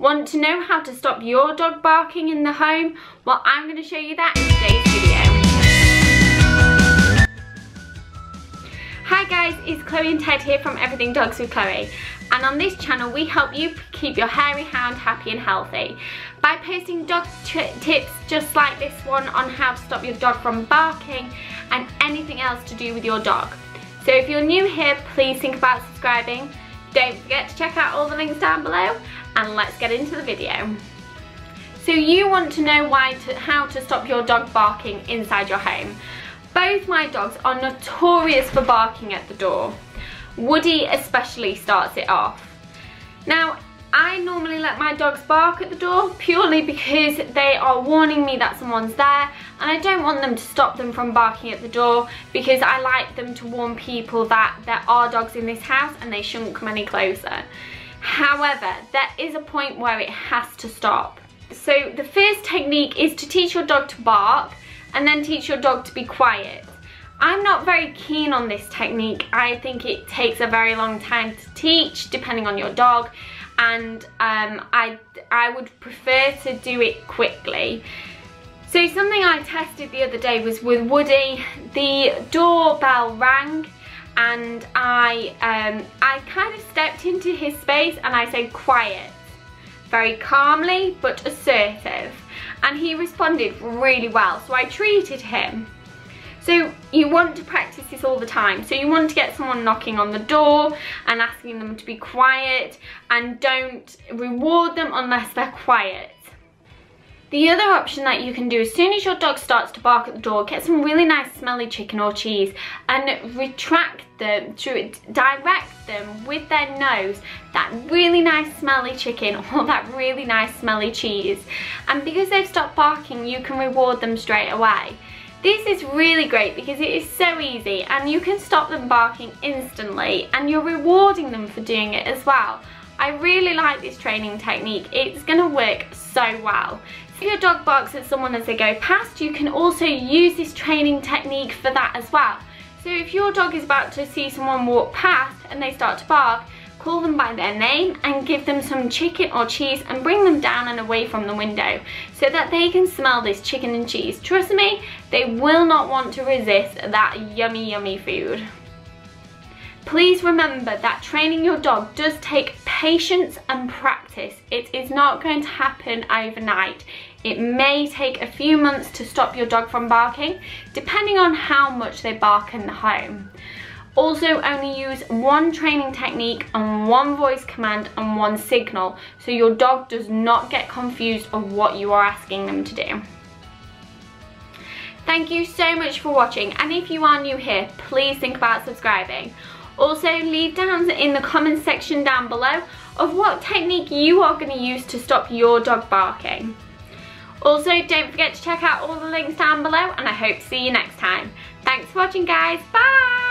Want to know how to stop your dog barking in the home? Well, I'm going to show you that in today's video. Hi guys, it's Chloe and Ted here from Everything Dogs with Chloe. And on this channel, we help you keep your hairy hound happy and healthy by posting dog tips just like this one on how to stop your dog from barking and anything else to do with your dog. So if you're new here, please think about subscribing. Don't forget to check out all the links down below and let's get into the video. So you want to know why to, how to stop your dog barking inside your home. Both my dogs are notorious for barking at the door. Woody especially starts it off. Now, I normally let my dogs bark at the door purely because they are warning me that someone's there and I don't want them to stop them from barking at the door because I like them to warn people that there are dogs in this house and they shouldn't come any closer. However, there is a point where it has to stop. So the first technique is to teach your dog to bark and then teach your dog to be quiet. I'm not very keen on this technique. I think it takes a very long time to teach depending on your dog and um, I, I would prefer to do it quickly. So something I tested the other day was with Woody, the doorbell rang and I, um, I kind of stepped into his space and I said quiet, very calmly but assertive. And he responded really well, so I treated him. So you want to practice this all the time. So you want to get someone knocking on the door and asking them to be quiet and don't reward them unless they're quiet. The other option that you can do as soon as your dog starts to bark at the door, get some really nice smelly chicken or cheese and retract them, to direct them with their nose, that really nice smelly chicken or that really nice smelly cheese. And because they've stopped barking, you can reward them straight away. This is really great because it is so easy and you can stop them barking instantly and you're rewarding them for doing it as well. I really like this training technique. It's going to work so well. If your dog barks at someone as they go past, you can also use this training technique for that as well. So if your dog is about to see someone walk past and they start to bark, call them by their name and give them some chicken or cheese and bring them down and away from the window so that they can smell this chicken and cheese. Trust me, they will not want to resist that yummy, yummy food. Please remember that training your dog does take patience and practice. It is not going to happen overnight. It may take a few months to stop your dog from barking, depending on how much they bark in the home. Also only use one training technique and one voice command and one signal so your dog does not get confused of what you are asking them to do. Thank you so much for watching and if you are new here, please think about subscribing. Also leave down in the comments section down below of what technique you are going to use to stop your dog barking. Also, don't forget to check out all the links down below and I hope to see you next time. Thanks for watching guys. Bye!